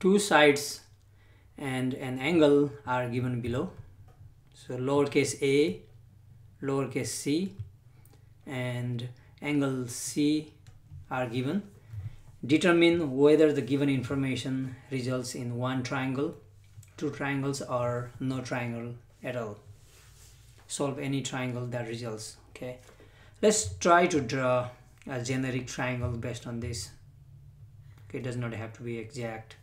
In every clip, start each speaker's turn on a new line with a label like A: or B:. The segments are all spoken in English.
A: two sides and an angle are given below. So lowercase a lowercase c and angle c are given. Determine whether the given information results in one triangle two triangles or no triangle at all. Solve any triangle that results okay? Let's try to draw a generic triangle based on this. Okay, it does not have to be exact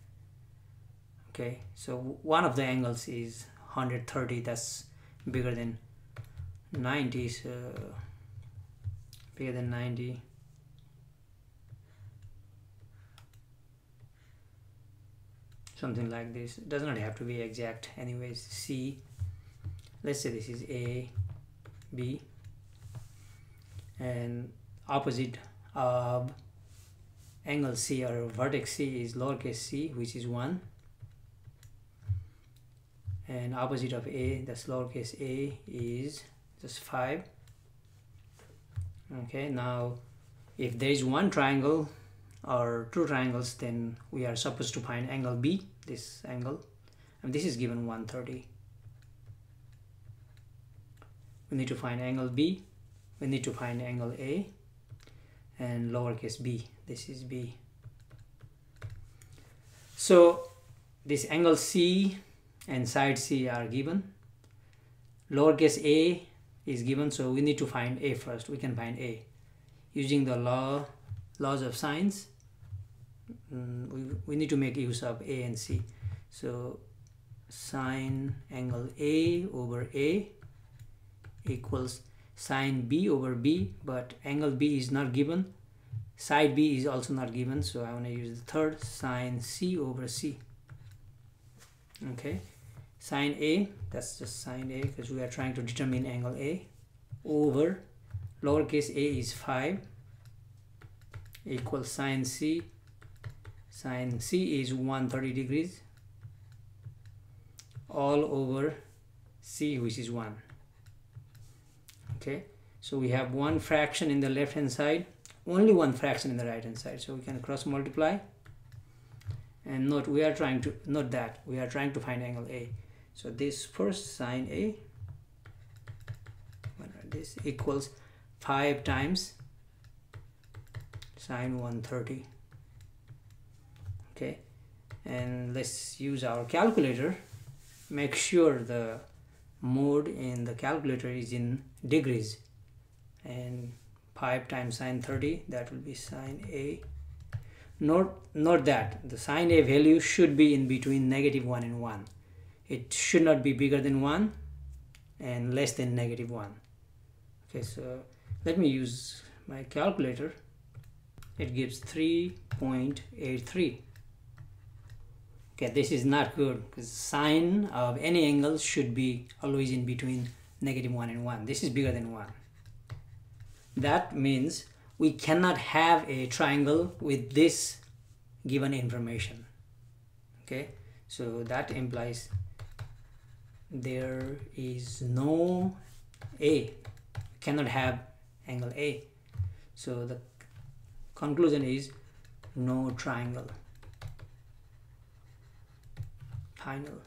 A: okay so one of the angles is 130 that's bigger than 90 so bigger than 90 something like this it does not have to be exact anyways C let's say this is A B and opposite of angle C or vertex C is lowercase c which is 1 and opposite of A that's lowercase a is just 5 okay now if there is one triangle or two triangles then we are supposed to find angle B this angle. And this is given 130 we need to find angle B. We need to find angle A and lowercase b. This is b. So this angle C and side C are given. Lowercase a is given so we need to find a first. We can find a. Using the law laws of sines mm, we, we need to make use of a and c. So sine angle a over a equals sine b over b but angle b is not given. Side b is also not given so I want to use the third sine c over c okay. Sine a that's just sine a because we are trying to determine angle a over lowercase a is 5 equals sine c. Sine c is 130 degrees all over c which is 1 okay. So we have one fraction in the left hand side only one fraction in the right hand side. So we can cross multiply and note we are trying to note that we are trying to find angle a. So this first sine a this equals 5 times sine 130 okay and let's use our calculator. Make sure the mode in the calculator is in degrees. And 5 times sine 30 that will be sine a note note that. The sine a value should be in between negative 1 and 1 it should not be bigger than 1 and less than negative 1 okay so let me use my calculator. It gives 3.83 okay this is not good because sine of any angle should be always in between negative 1 and 1 this is bigger than 1 that means we cannot have a triangle with this given information okay? So that implies there is no a. Cannot have angle a. So the conclusion is no triangle. Final